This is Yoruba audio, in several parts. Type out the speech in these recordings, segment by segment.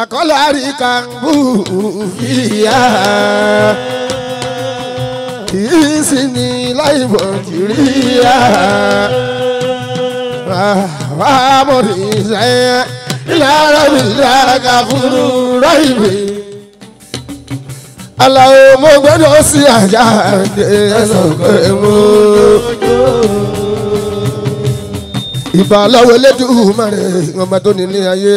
àkọlẹ̀ àríkà bú fìyà kìí sí ní láì nàìjíríà wà á ní ìṣẹ́yẹ ìlànà ìlànà fúru ráìmì. Aláwo mo gbọ́dọ̀ sí àjà ẹ̀sán pé mo. Ìbà lọ́wọ́ Elédùmarè ọmọ tó nílé ayé.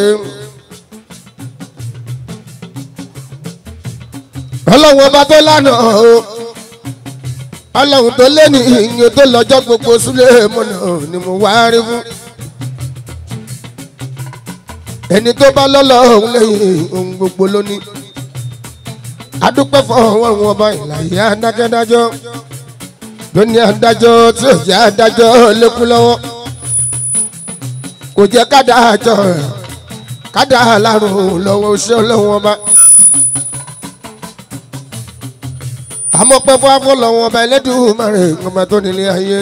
Ọlọ́run ọba tó lánàá o. Ọlọ́run tó lé ní ìyẹn tó lọ́jọ́ gbogbo súlẹ̀ mọ́nà ni mo wá rí fún. Ẹni tó bá lọ́lọ́ òun lẹ́yìn ohun gbogbo lónìí. Adúpẹ́ fún àwọn ọba ìlàyé adájọ́dájọ́. Lónìí adájọ́ tí ò jẹ́ adájọ́ lékún lọ́wọ́. Kò jẹ́ kádà àjọ kádà alárùn lọ́wọ́ iṣẹ́ ọlọ́wọ́n ọba àmọ́ pẹ́ fún afọlọ́wọ́n ọba Ẹlẹ́dùmarè ọba tó nílé ayé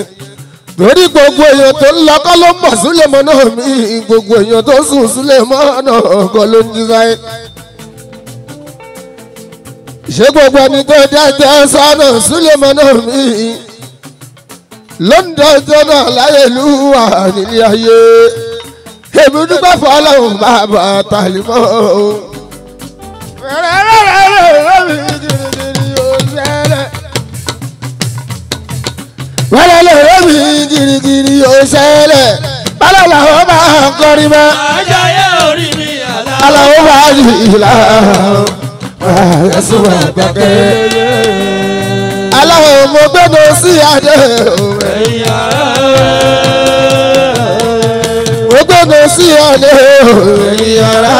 torí gbogbo èèyàn tó ń lọkọ́ ló bọ̀ súlẹ̀mọ́ náà mí gbogbo èèyàn tó sùn súlẹ̀mọ́ náà kọ́ ló ń jíra ẹ̀. ṣé gbogbo ẹni tó dájẹ́ sọ́nà súlẹ̀mọ́ náà mí ló ń dájọ́ náà láyé ìlú wà nílé ayé èmi dúpẹ́ fọlọ́hún bàbá tàlímọ́. rẹ̀ rẹ̀ rẹ̀ wẹ́rẹ́ lè rẹ́mi girigiri yóò ṣẹlẹ̀ bálẹ̀ làwọn máa ń kọrin mọ́. Ajáyé orí mi àlá. aláwọ̀ bá yí ìlà ẹ̀sùn àgbàkẹ́. aláwọ̀ mo gbẹ́nu sí adé òwe. mo gbẹ́nu sí adé òwe yàrá.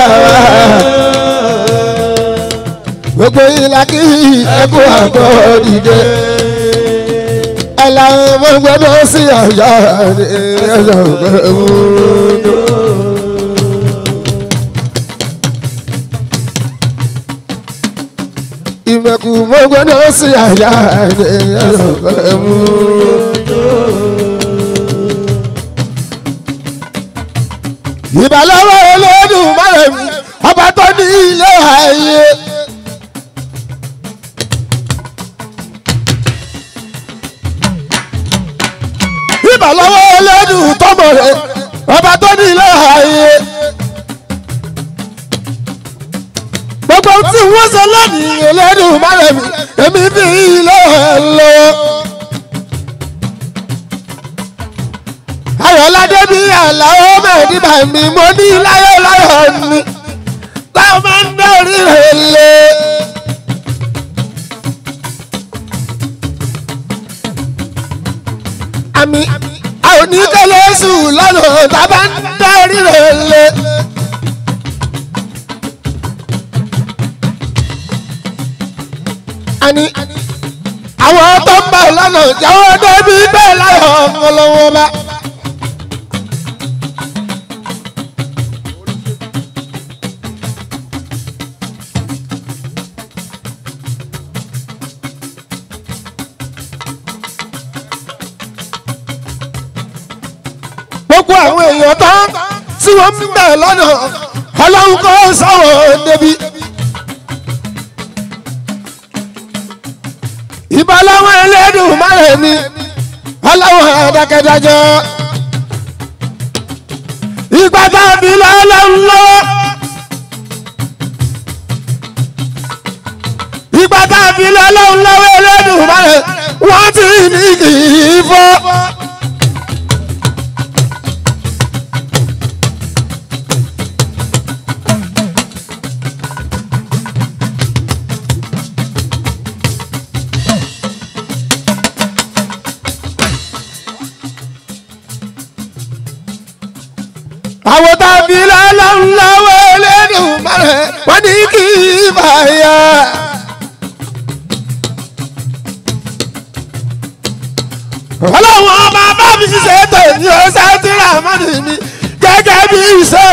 gbogbo ìlà kí ẹkú àgbọ̀ dìde ẹlẹ́wọ̀n mo gbọ́dọ̀ sí àyà ẹ̀yọ́ gbẹ̀wò. ìmẹ̀kù mo gbọ́dọ̀ sí àyà ẹ̀yọ́ gbẹ̀wò. Gbogbo tí wọ́n sọ lónìí ẹlẹ́dùn márẹ̀mí èmi bí ilé ẹ̀ ayọ̀ládé bí àlàó mẹ́ẹ̀ẹ́dìbà mi mo ní láyọ̀ láyọ̀ ni táwọn máa ń dẹ́rì rẹ̀ lé. àmì a ò ní kẹ́lẹ́ sùn lọ́nà tábà ń darí rẹ̀ lé. Àní àwọn tó ń bá lọ́nà jáwọ́ débi bẹ́ẹ̀ láyọ̀ ọlọ́wọ́ bá. gbogbo àwọn èèyàn tán tí wọ́n ń bẹ̀ lọ́nà ọlọ́run kọ́ sọ̀rọ̀ márùn ni ọlọ́run àdákẹ́dájọ́. ìgbà tá a fi lọ́lọ́run lọ́wọ́. ìgbà tá a fi lọ́lọ́run lọ́wọ́ ẹlẹ́dùn márùn wọ́n ti ní kì í fọ́. Bàyà. ọlọ́run ọba bá mi ṣiṣẹ́ tèmi ó sátìrà mọ́nì mi gẹ́gẹ́ bí iṣẹ́.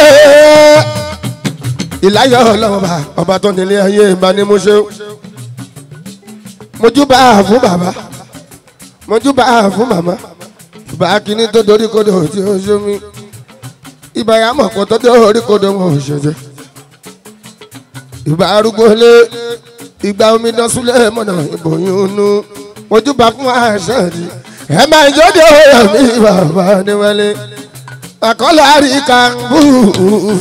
ìláyọ̀ ọlọ́run ọba tó nílé ayé ìbá ni mo ṣe. mojú bá a fún bàbá mojú bá a fún màmá ìbá kínní tó dorí kodò tí ó ṣe mí ìbá yà mọ̀ kó tó dorí kodò wọn ò ṣe jẹ́. Ìgbà arúgbó lé ìgbà omi dán súlẹ̀ mọ̀nà ìbòyún nú ojúbà fún àṣẹ rí ẹ máa jóde òye mi bàbá níwálé àkọlà àríkà bú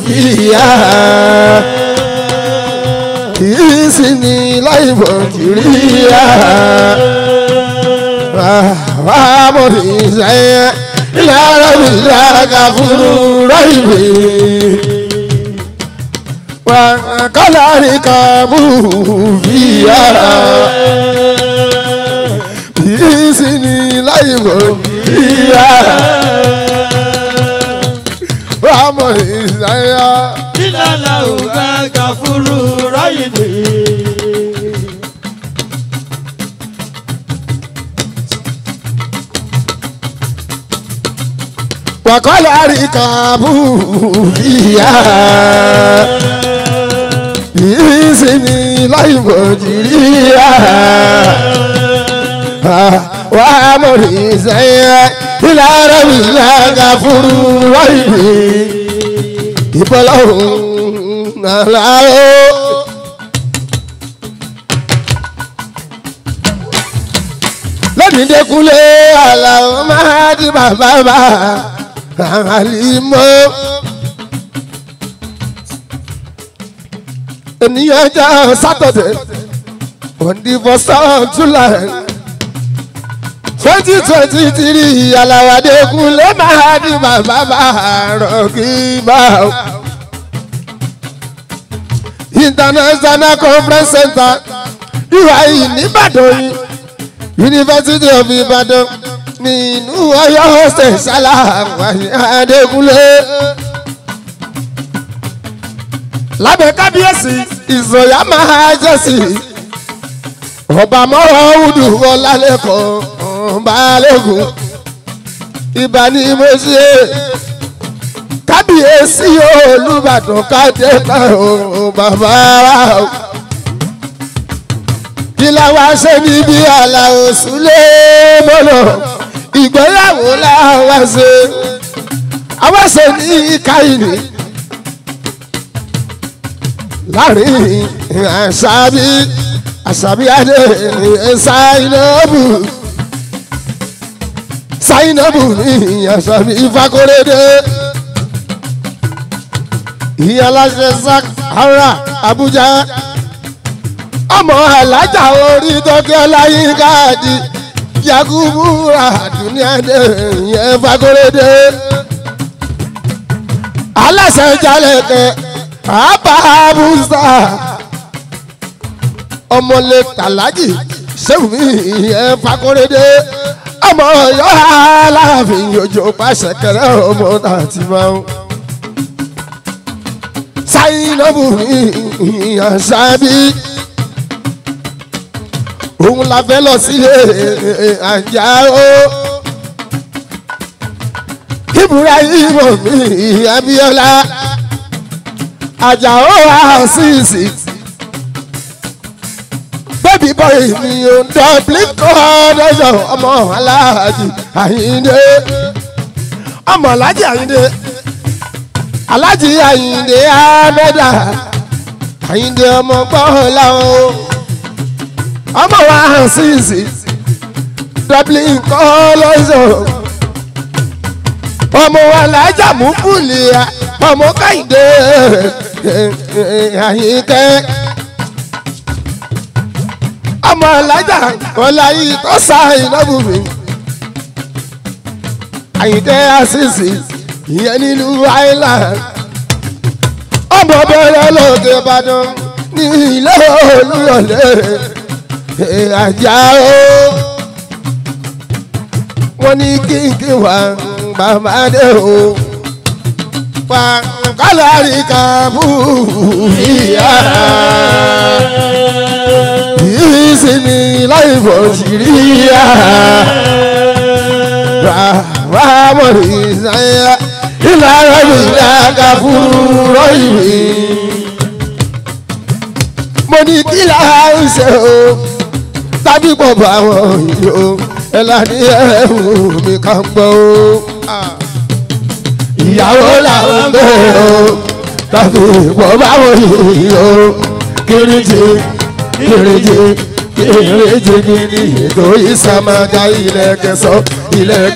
fìyà kì í sì ní láì mọ̀ kìrìyà wà á mọ̀ ní ìṣẹ́yẹ ìlànà mi lága fún ráìmì wà àkọlà àríkà bú fìyà kì í sì ní láì mọ̀ kìrìyà wà á mọ̀ ní ìṣẹ́yẹ kì í sinmi láì Nàìjíríà wà á mọ̀ rí sẹ́yìn ìlànà mi làgà fúru wáyé ìbọ̀lọ́run nàlàó. Bídékúnlé àlàó máa di bàbá bá àlìmọ́. Ènìyàn jẹ́ sátọ̀dẹ̀ on the first of July twenty twenty three àlàó adékùnlé máa di bá rọ̀kì bá. international conference center yìí nìbàdàn yìí university of ibadan nínú ọyọ hostel ṣàlàwáyé adékúnlé. Lábẹ́ kábíyèsí ìzọ̀yà máa jẹ́sì. Ọba mọ́rọ̀ ọ̀húndù ọlálẹ́kọ̀ọ́ balẹ̀kùn ìbá ni mo ṣe. Kábíyèsí olùbàdàn kájẹ́ kan bàbá wa. Kí la wá ṣe níbi àlàó súlé mọ́nà ìgbéyàwó la wá ṣe. Àwa ṣe ní káyìnì láàárín àṣàbí àṣàbí adé ṣáínàbù. Ṣáínàbù ní àṣàbí ìfakórédé ìyá aláṣẹ sahara abuja. Ọmọ alájà orí tọ́kẹ́ ọláyínkáàdì yakubu àdúnyàdé yẹn fagorédé aláṣẹ jalẹkẹ ababusa ọmọlẹ tàlájì sẹwùmí yẹn fagorédé ọmọ ọyọ aláàfin yòjò pàṣẹ kẹrẹ ọmọ tààtì máa ń. Sáyinabu ní àṣàbí. Òun la fẹ́ lọ sílé àjà o. Ibrahim mi Abíọ́lá Àjàó àṣìṣì bébí bọ́ì mi ò ń dọ́bí kọ́ọ́dọ́sọ̀ ọmọ aláàjì Àyìndé. Ọmọ aláàjì Àyìndé. Aláàjì Àyìndé Ahmeda. Àyìndé ọmọ gbọ́n láwọn ọmọ wa ìsì dublin kọ́lọ́sọ̀ ọmọ wa làájà mú fúlì ọmọ káyìndé àyíkẹ́. Ọmọ làájà ọláyí tó sá ìnáwó mi àyíkẹ́ àṣìṣì ìyẹn nínú island. Ọmọ bẹ̀rẹ̀ lókè ìbàdàn ní ilé olúyọ̀lé. Àjà o. Wọ́n ní kínkí wà bàbá dé o kálárì kàbú ìyá. Ìsinmi láì bọ̀ síríyá wà mọ̀ ìsáyà ìlànà ìlànà fún rọ́ìmì mo ní kí là ń ṣe o tàbí pọ̀ bá wọn yìí o ẹ láti ẹ̀rù mi kàn gbọ́ o. ìyàwó làwọn bẹ̀ o tàbí pọ̀ bá wọn yìí o. Kéréje kéréje kéréje gidi ètò ìsàmàgà ilẹ̀ kẹsàn ilẹ̀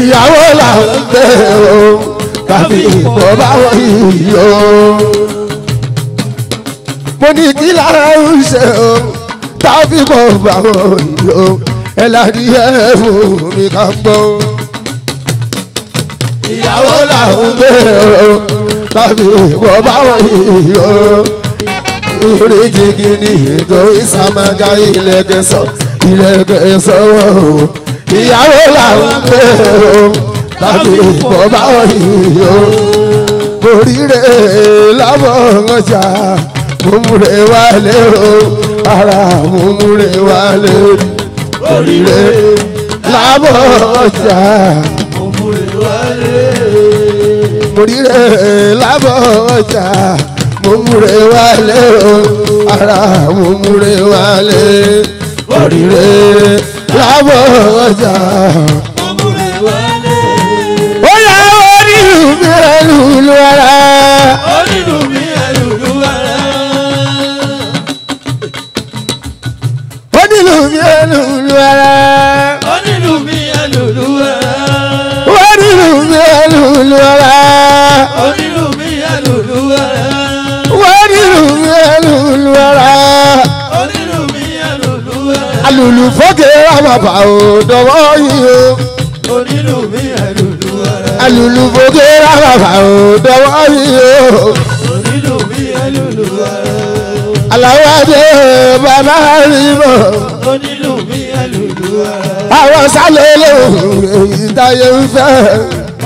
ìyàwó là ń o tàbí ìbọn báwọn yìí o. mo ní kí lára ń ṣe o. Tàbí ìbọn báwọn yìí o. Ẹ láti ẹ fún mi ká gbọ́. Ìyàwó là ń bẹ̀ o tàbí ìbọn báwọn yìí o. ìrèjì gidi ètò ilẹ̀ kẹsàn wọ̀ o. Ìyàwó là ń bẹ̀ o tàbí ìbọn báwọn yìí o. Oríire lábọ̀ ọjà múmúre wálé o. Ara múmúre wálé. Oríire lábọ̀ ọjà oríire lábọ̀ ọjà múmúre wálé o ara múmúre wálé oríire lábọ̀ ọjà. ó yà orí mi rẹ̀ lùlù ara. Onínú mi ẹlùlú ara. ó nílò mi ẹlùlù ara. Ẹlùlú ara. alùlù fọ́kẹ́ àmàbà ò dọ̀wọ́ yìí o. Onínú mi ẹlùlú ara. alùlù fọ́kẹ́ àmàbà ò dọ̀wọ́ yìí o. Onínú mi ẹlùlú ara. aláwọ̀ adé bàbá rí mọ̀. Onínú mi ẹlùlú ara. àwọn sálẹ̀ lòun èyí táyé ń fẹ́.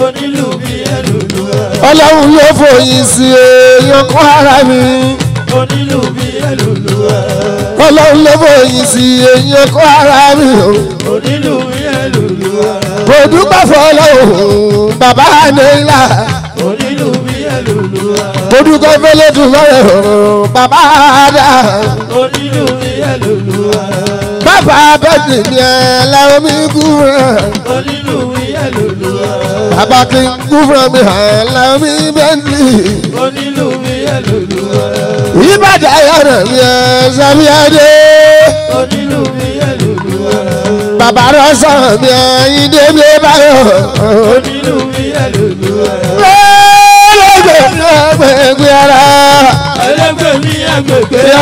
Onínú mi ẹlùlú ara. ọlọ́run ló fòyìn sí èèyàn kọ́ ara mi. Onínú mi ẹlùlú ara. Ọlọ́run ló fòyìn sí èèyàn kọ́ ara mi. Onínú mi ẹlùlú ara. mo dúpẹ́ fọlọ́run bàbá nílà. Onínú mi ẹlùlú ara. mo dúpẹ́ fẹ́lẹ́dùn lọ́rẹ̀ bàbá dà. Onínú mi ẹlùlú ara. Bàbá bẹ́ẹ̀ni ni ẹ lẹ́wọ́ mi kú rẹ̀. Onínú mi ẹlùlú ara. bàbá kí n kú fún mi hàn lẹ́wọ́ mi bẹ́ẹ̀ni. Onínú mi ẹlùlú ara. ìbàdàn ayọ̀nà mi ẹ sẹ́mi adé. Onínú mi ẹlùlú ara. bàbá rọ́ṣọ̀ mi ẹ yín débi báyọ̀. Onínú mi ẹlùlú ara. ẹgbẹ̀gbẹ̀ ara. Ẹlẹ́gbẹ̀ mi ara. ara.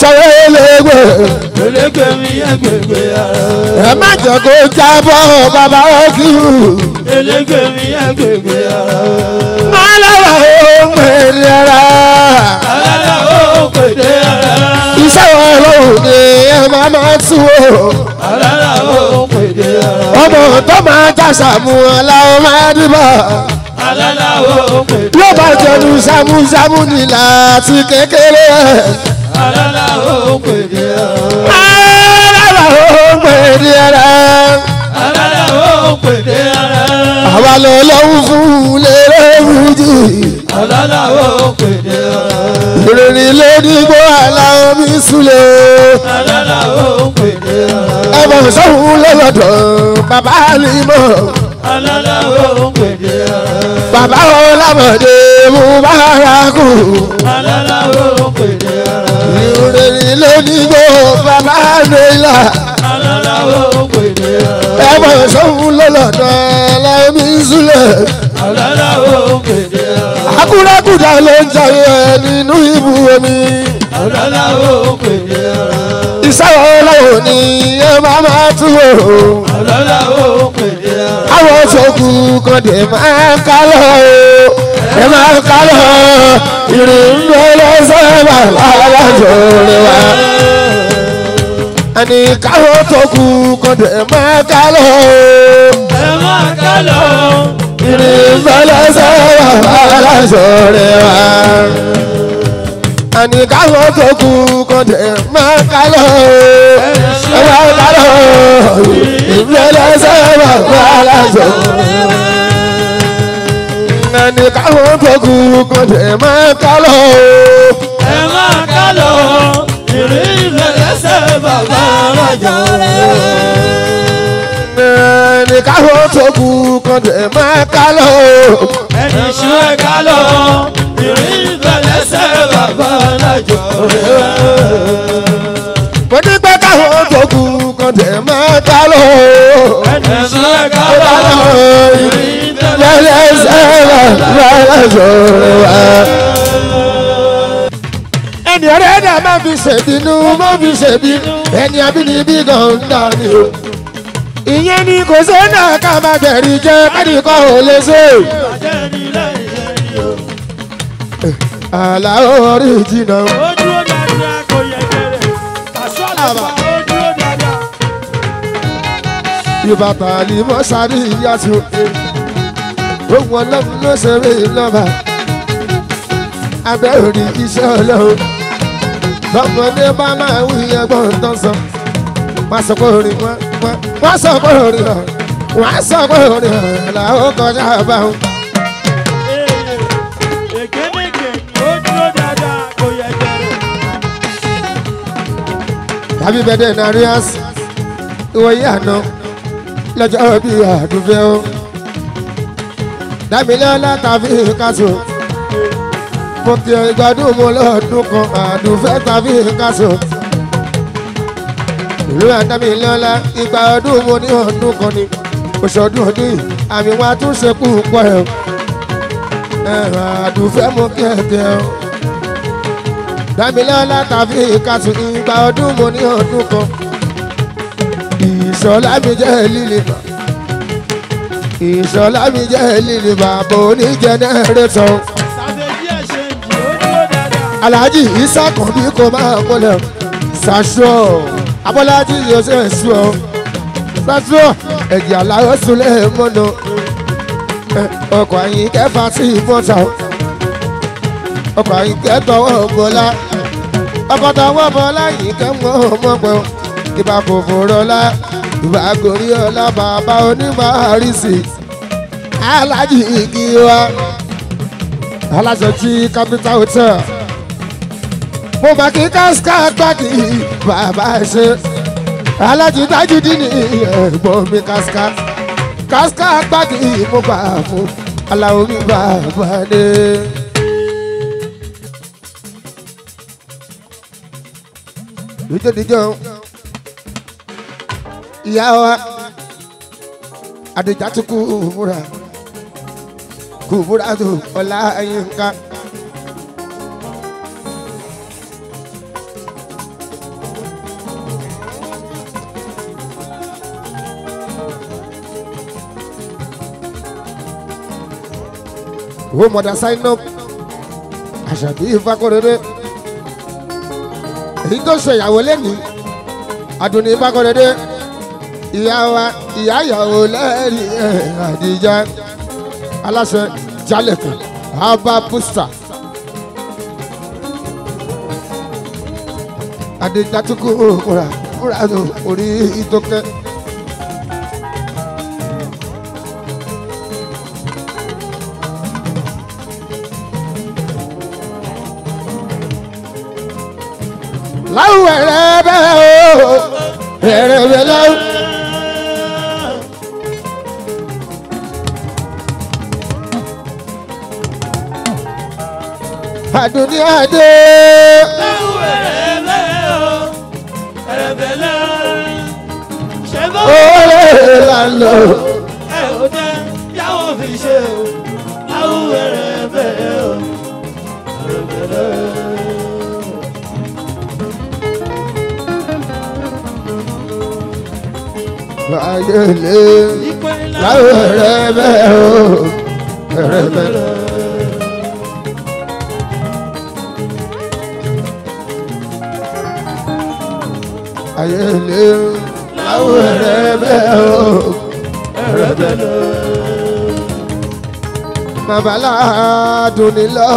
Sọ́wọ́ ẹlẹ́gbẹ̀. Ẹlẹ́gbẹ̀ mi agbègbè ara. ẹ má jẹ́ kó jábọ́ bàbá ọkìrù. Ẹlẹ́gbẹ̀ mi agbègbè ara. aláwọ̀ ó pèrè ara. Alára ó pèdè ara. iṣẹ́ ọlọ́run ni ẹ máa máa tún o. Alára ó pèdè ara. ọmọ tó máa jàṣà mú ọ láwọn máa dìbò. Alára ó pèdè ló bá jẹnu sámúsámú ní láti kékeré. Alára ó pèdè ara. aláwọ̀ ó pèrè ara. Alára ó pèdè ara. àwa lọ lọ́wọ́ fún lérè fújì. Alára ó pèdè ara. ìrìn lódìgbò aláwọ̀ mi súlẹ̀. Alára ó pèdè ara. ẹ̀bùn sọ́hun lọ́lọ́dọ̀ bàbá àlìmọ́. Pèdè ara. bàbá ọlámọdé mú bára kù. Alára ó pèdè ara. ìrìn lódìgbò bàbá nílà. Alára ó pèdè ara. ẹ̀bùn sọ́hun lọ́lọ́dọ̀ aláwọ̀ mi súlẹ̀. Alára ó pèdè ara. akúrákúdà ló ń jayé nínú ibú omi. Alára ó pèdè ara. Ìsáwọ̀ ọlọ́wọ̀ ni ẹ máa máa tún wò. Alára ó pèdè ara. àwọn sọ́kù kan dé máa ń kálọ̀ o. ẹ máa ń kálọ̀ ìrìn ń bẹ lọ́sẹ̀ bàbá alájọ rẹ wá. ẹni káwọn kù kan dé máa kálọ̀ o. Ẹ máa ká lọ. ìrìn ń bẹ lọ́sẹ̀ bàbá alájọ rẹ wá. Ẹni káwọn tó kan dé máa ń kálọ̀ o. ẹ máa bẹ lọ́sẹ̀ bàbá alájọ rẹ wá ẹni káwọn tókù kò tẹ̀ máa ká lọ. Ẹ máa ká lọ. Ìrìn ìfẹ̀lẹ́sẹ̀ bàbá alájà rẹ̀. Ẹni káwọn tó kù kan tẹ̀ máa ká lọ. ẹni ṣú ẹ̀ka lọ ìrìn ìbẹ̀lẹ́sẹ̀ bàbá alájọ mo ní pé káwọn tó kù kan tẹ̀ máa ká lọ. ẹni ṣú ẹ̀ka lọ ìrìn lẹ́lẹ́sẹ̀ lọ́lọ́sọ̀ wa. ẹni ọ̀rẹ́ náà máa fi ṣèbínú máa fi ṣèbínú ẹni abínibí ń dà ní o. ìyẹn ni kò sẹ́nà ká máa bẹ̀rì jẹ́ kẹ́nìkan ò lè ṣe. àlàó orí jìnnà. ó dúró dáadáa kò yẹ kẹrẹ àṣọ àlàfà ó dúró dáadáa. ìbàtà ni mo sáré ìyàtò. ohun ọlọ́run ló ṣe mí lọ́ba. abẹ́ òrì iṣẹ́ ọlọ́run. lọ́mọdé bá máa wí ẹgbọ́n tó sọ. wọ́n sọ pé orin wọn wọ́n sọ pé orin wọn wọ́n sọ pé wọn kọjá báwọn. èkénékè ó yẹ kẹrẹ. tàbí bẹ́ẹ̀ náà rí às ìwòye àná lọ́jọ́ bí àdúfẹ́ o. dámilọ́lá tàbí kásò mo kì í gbádùn mo lọ́ọ̀dún kan àdúfẹ́ tàbí kásò. Ìlú àdámilọ́lá ìgbà ọdún mo ní ọdún kan ni? Oṣọdún ọdún yìí àmì wa tún ṣe kú pọ̀ ẹ̀. Ẹ̀rọ àdúfẹ́ mo kí ẹ̀ tẹ́ ọ dámilọ́lá tàbí kásò ìgbà ọdún mo ní ọdún kan? Ìṣọ̀lá mi jẹ́ líle bà ìṣọ̀lá mi jẹ́ líle jì ó dúró dáadáa. alhaji isa kan bí kò máa kọlẹ̀ sàṣọ abọ́lájí yóò ṣe ṣù ọ́ sàṣọ ẹ̀jẹ̀ aláwọ̀ súnlẹ̀ mọ́nà. Ọkọ̀ àyìn kẹfà sí ìfọ̀tà ọkọ̀ àyìn kẹtọ̀wọ̀ bọ́lá. Ọkọ̀ tọwọ́ bọ́lá yìí kẹ́mọ́ ọmọpẹ́ ìbá fòfòrọ́lá ìbá gòríọ́lá bàbá onímọ̀ àrísì alájì igi wa. Aláṣẹ tí capital hotel mo máa kí káṣíká gbági bàbá ṣe alájí dájúdí ní ẹ̀gbọ́n mi káṣíká káṣíká gbági mo bá fún aláwo mi bàbá dé. ìjọ́díjọ́ ìyá wa àdìjà tó kú múra kú múra tó ọlá yín ká. Wo mọ̀dà sign up. Àṣàbí ìfakọ̀rẹ́dẹ́ èyí tó ṣe ìyàwó lẹ́nu àdùnní ìfakọ̀rẹ́dẹ́ ìyá wa ìyá ìyàwó lẹ́rìí ẹ̀ àdìjà. Aláṣẹ jálẹ̀kùn àbá pústà àdìjà tó kú múra tó orí ìtókẹ́. Láwù ẹ̀rẹ́ bẹ́ẹ̀ o. Ẹ̀rẹ́ bẹ́ẹ̀ láwù. àdùnní àdé Láwù ẹ̀rẹ̀bẹ̀ o, ẹ̀rẹ̀bẹ̀ lé Ìpè láwù ẹ̀rẹ́ bẹ́ẹ̀ o ẹ̀rẹ́ bẹ́ẹ̀. ayé lé láwù ẹ̀rẹ́ bẹ́ẹ̀ o ẹ̀rẹ́ bẹ́ẹ̀. babaláàdùn ní lọ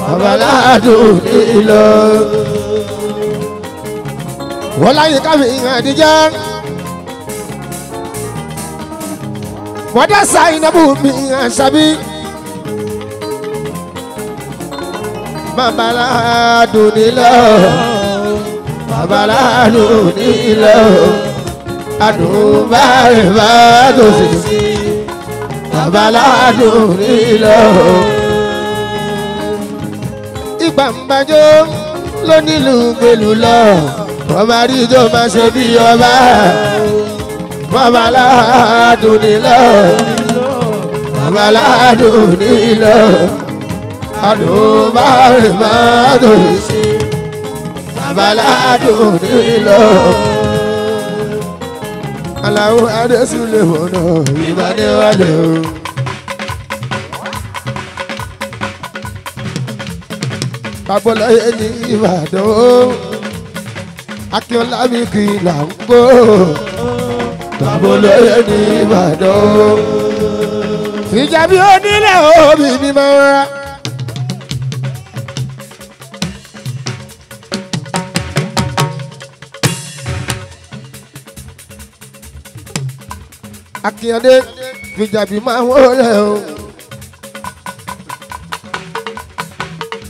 babaláàdùn ní lọ. wọ́n láyé káfí ìhàn àdíjá. Wọ́dà sáyinabu mi ìhàn sábí. babaláàdùn ní lọ babaláàdùn ní lọ. àdùnbárẹ̀bá tó sì babaládùn nílò. ìgbà ń bàjọ́ lónílù gbèlú lọ ọba ríjọ máa ṣe bí ọba babaládùn nílò babaládùn nílò àdùnbárẹ̀bá tó sì babaládùn nílò aláwọ adésúlẹ̀ mọ̀nà ìbádẹ́wálẹ̀ o. Babolóye ní Ìbàdàn o, Akínọlá mi kì í là ń gbó. Babolóye ní Ìbàdàn. Ìjàbí onílẹ̀ òbí máa ń ra. akínyàdé fìjàbí máa wọlé o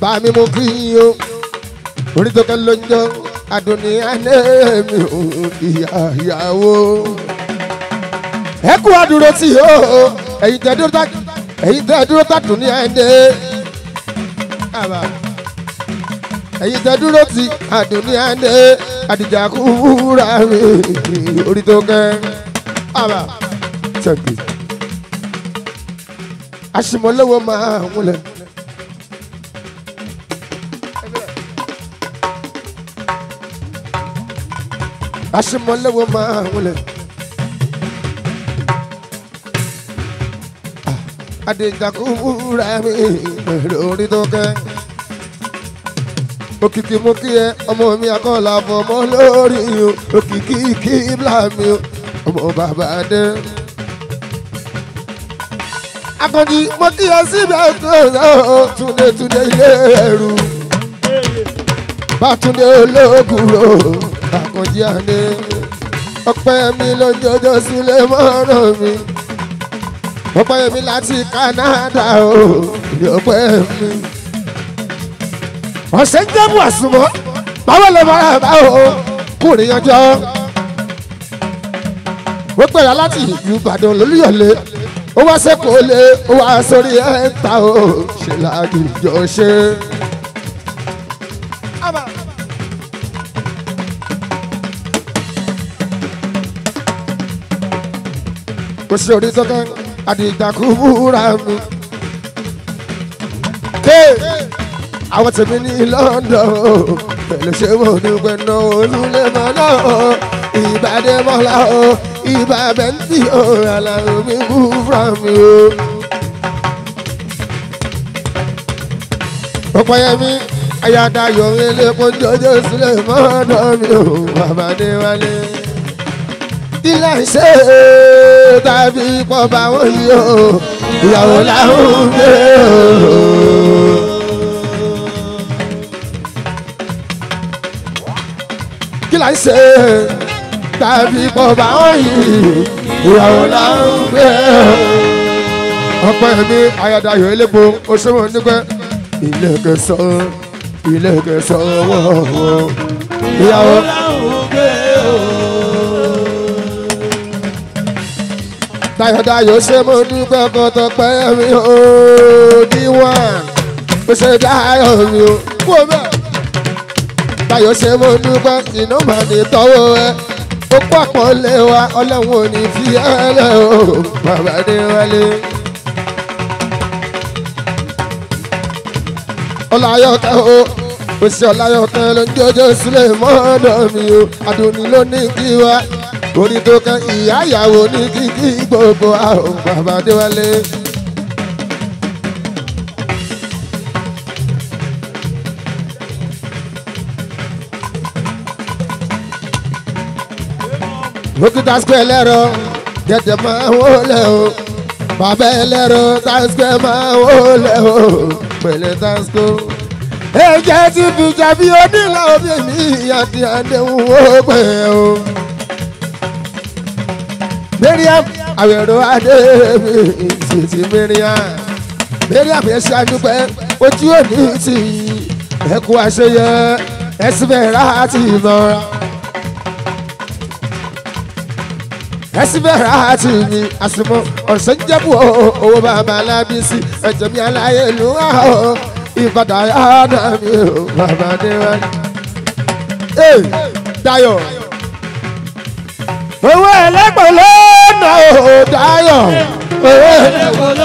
bá mi mú kí yín o orí tó kẹ́ ló ń jọ àdùnní àná mi ò ìyá ìyàwó. Ẹ kú àdúró tí o ẹ̀yin tẹ́ dúró tá ẹ̀yin tẹ́ dúró tá dùn ní àná. ẹ̀yin tẹ́ dúró tí àdùnní àná àdìjà kú wúrà mi orí tó kẹ́. Aṣèmọ̀lẹ́wọ̀ máa ń wọlé. Aṣèmọ̀lẹ́wọ̀ máa ń wọlé. Adéjàkúrà mi lórí tó kẹ́. Òkìkí mú kí ẹ ọmọ mi akọ́lá fọmọ lórí o. Òkìkí kí bla mi o. Ọmọ bàbá dé akọni mo kí ẹ síbẹ̀ tó náà túnde túnde ilé ẹrù bàtúndé ológun ro àkànjí àná ọpẹ́ mi ló ń jọjọ sílé mọ́nà mi ọpẹ́ mi láti Canada o ọpẹ́ mi. ọ̀sẹ̀ ń jẹ́bù àsùnmọ́ báwo lè máa bá o kò níyanjọ́ wọ́n pẹ̀lú láti ìlú Ìbàdàn lólúyọ̀lé ó wá sẹ́kọ̀ọ́ lé ó wá sórí ẹ̀ ó ṣe láàdújọ ṣe. kò àdìgbàkú múra mi. àwọn tèmi ní London pẹ̀lú ṣé mo dúpẹ́ náà olúlé mọ́ náà ìbàdí mọ́lá o ìbà bẹ́ntì o àlàó mi kú fúra mi o. ọ̀pọ̀yẹmí ayádáyọ̀ ilé kọjọ́jọ́ sílẹ̀ mọ́dọ̀ mi o bàbá dé wálé. Ilé iṣẹ́ tàbí pọ̀ bá wọn yìí o ìyàwó làwọn gbé o. kí la ń ṣe tàbí pọ̀ bá wọn yìí ìyàwó làwọn gbé o. ọ̀pọ̀ ẹ̀mí ayádáyọ̀ elépo oṣooṣù nígbẹ́ ilé kẹsàn-án ilé kẹsàn-án wọ̀wọ̀ ìyàwó. Dayọ̀dayọ̀ ṣe mo dúpẹ́ kọ́tọ̀ pẹ́ mi ò díwọ̀n bó ṣe dáyọ̀ mi ò kú ọbẹ̀. Dayọ̀ ṣe mo dúpẹ́ inú mà ní tọ́wọ́ ẹ ó kó àpọ́nlé wa ọlọ́run ò ní fi ẹ́ lẹ́ o. Bàbá dé wálé. ọláyọ̀kẹ́ o. Òsì ọláyọ̀kẹ́ ló ń jọjọ́ sílẹ̀ mọ́ọ́dọ̀ mi o. Àdùnní ló ní kí wá orí tó kẹ́ ìyá ìyàwó ní kíkí gbogbo àwọn bàbá déwálé. dókítà square lẹ́rọ gẹ̀dẹ̀ máa wọlé o bàbá ẹlẹ́rọ tasque máa wọlé o pẹ̀lẹ́ tasco. ẹ̀jẹ̀ ti fìjà bí onílà mi àti àdéhùn ó pẹ́ o. Mariam àwẹ̀rọ adé mi títí Mariam Mariam yẹn ṣàdúpẹ́ ojú òní í ẹ̀kú àṣeyẹ ẹ̀sìnbẹ̀ láti ìmọ̀ràn. ẹsìn bẹ̀rẹ̀ àti mi àsùnmọ̀ ọ̀sẹ̀ jẹ́bù owó bàbá alábísí ẹ̀jẹ̀ mi aláyé ìlú àhọ́ ìbàdàn àádọ́ mi ò níwájú. ee Dayọ̀ owó ẹlẹ́gbọ̀n ló nà ó Dayọ̀ owó ẹlẹ́gbọ̀n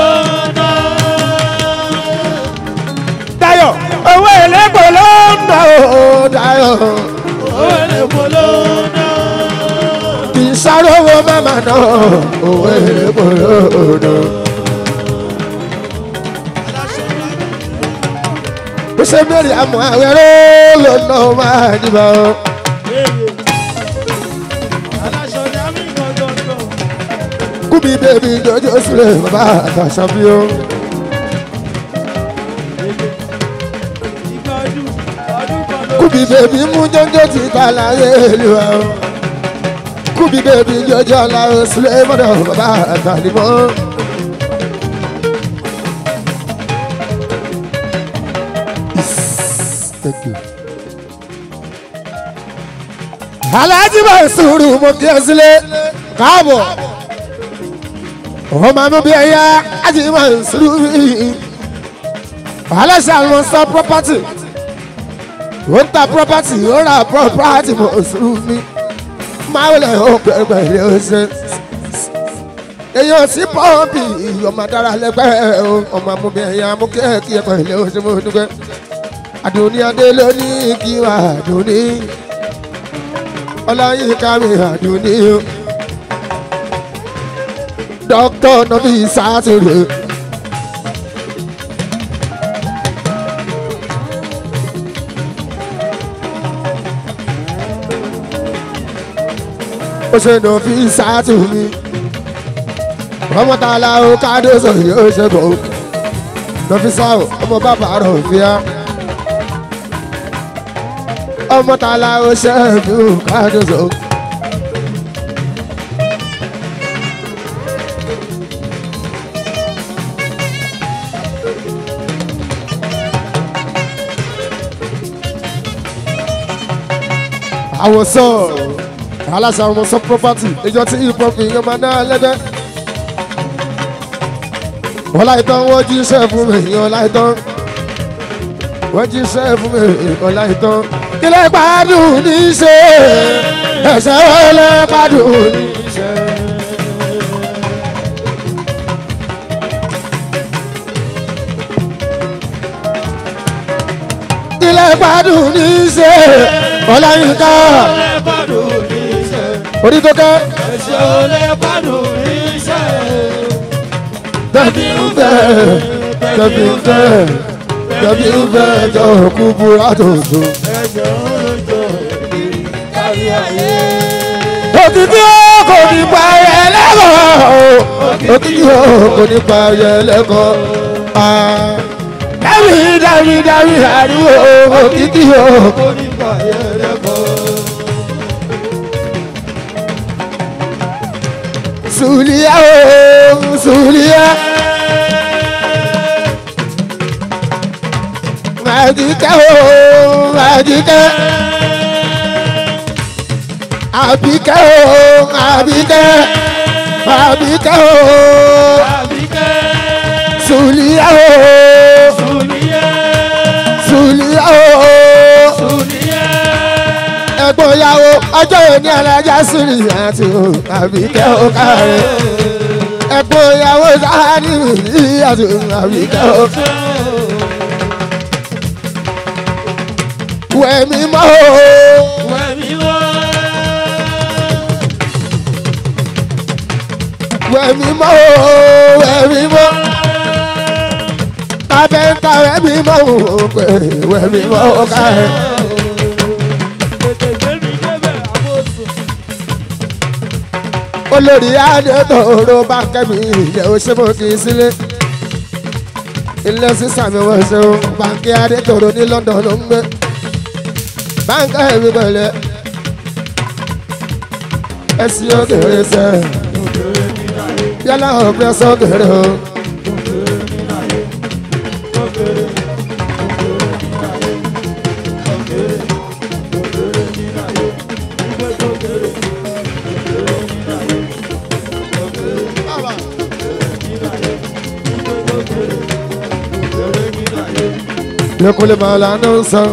Dayọ̀ owó ẹlẹ́gbọ̀n ló nà ó Dayọ̀ kì í sáré owó mẹ́mà náà. Owó ẹlẹ́gbọ̀n ló nà. ó ṣe mẹ́rin àmọ́ àwẹ̀rẹ́ lọ́nà máa dìbò. Kúbi bèbí jọjọ sílẹ̀ bàbá àtàṣà bí ó. kúbi bèbí mú jọjọ ti ká láyé ìlú wa o. kúbi bèbí jọjọ láyé sílẹ̀ mọ́dọ̀ bàbá àtàlímọ́. Thank you. Alhaji Mansuru mo kí ẹ káàbọ̀ ọmọ mi bí ẹyà Alhaji Mansuru aláṣà àwọn sọ property. Ó ń ta property ó ra property Mansuru mi. Máa wọlé pẹ̀lú ilé ọ̀sẹ̀ èyàn sí pọ́ǹpì ọmọ dára lẹ́gbẹ́ ọmọ mi bí ẹyà mo kí ẹ kí ẹ pẹ̀lú ilé ọ̀sẹ̀ mo dúpẹ́. Àdùnní adé ló ní kí wà àdùnní. Ọláyínká mi àdùnní o dókítà nọbí sátìrì. ó ṣe nọbí sátìrì ọmọ la ó káàdó sọ̀rọ̀ yóò ṣe bọ̀ nọbí sáà ọmọ bàbá rọ̀ fíà ọmọ la ó ṣẹ́ẹ̀dù kájọsọ. Àwòsàn aláṣà àwòsàn property. Ìjọ tí hip hop yẹn máa náà lẹ́gbẹ́. wọ́n láì tán wọ́n jíṣẹ́ fún mi ìyẹn láì tán wọ́n jíṣẹ́ fún mi ìyẹn láì tán kílẹ̀ gbádùn ní í ṣe? Ẹ̀ṣẹ̀ wọlé gbádùn ní í ṣe. kílẹ̀ gbádùn ní í ṣe ọláyínká. Orí tó kẹ́. tẹ̀bí ń bẹ̀ tẹ̀bí ń bẹ̀ tẹ̀bí ń bẹ̀ jọ kú búra tó tó. òkìkí ó kò ní pa ẹ lẹ́kọ̀ọ́ òkìkí ó kò ní pa ẹ lẹ́kọ̀ọ́. Dábì dábì dábì àríwó. Òkìkí ó kò ní pa ẹ lẹ́kọ̀ọ́. Sùlíyà ó Sùlíyà. Màjíkẹ́ ó Màjíkẹ́ àbíkẹ́ o àbíkẹ́ àbíkẹ́ o ọjọ́ òní alájà sùlíyà àti àbíkẹ́ káre ẹ̀gbọ́n ìyàwó sáárì àti o àbíkẹ́ o. wẹ̀mí mọ́ o. wẹ̀mí mọ́ o wẹ̀mí mọ́ ka wẹ̀mí mọ́ o wẹ̀mí mọ́ o ká olórí adétòrò bá kẹ́mi ìyẹ̀ òṣèbó kì í sílé. Ilé sísà mi wọ́n ṣe o báńkì adétòrò ní London ló ń gbé. Báńkì ẹ̀mí pẹ̀lẹ́. Ẹ̀sìn òkèèrè sẹ́ẹ̀ yálà ọ̀pẹ sọ́kèrè o. lẹ́kọ̀ọ́lẹ́ máa lànà sàn.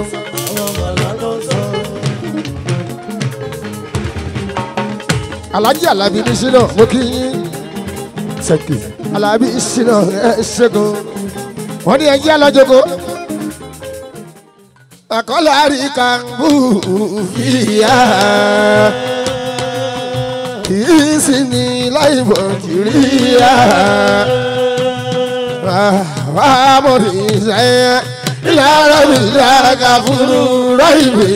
alájí alábí ní sílọ mo kí yín. Sẹ́kì alábí sílọ ẹ ṣẹ́gun wọ́n ní ẹjẹ́ alájọkọ. àkọlẹ̀ àríkà ń bù fìyà ìsinmi láì bọ̀ jìrìyà àmọ̀rí ìṣẹ́yẹ ìlànà mi dáka fúru ráìbì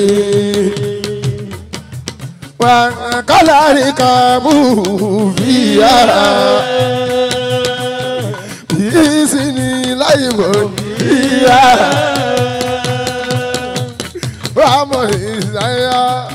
àkọlẹ̀ àríkà ń bù fìyà ìsinmi láì bọ̀ jìrìyà àmọ̀rí ìṣẹ́yẹ. ìlànà ògbà gàfúrú ráyìnbí.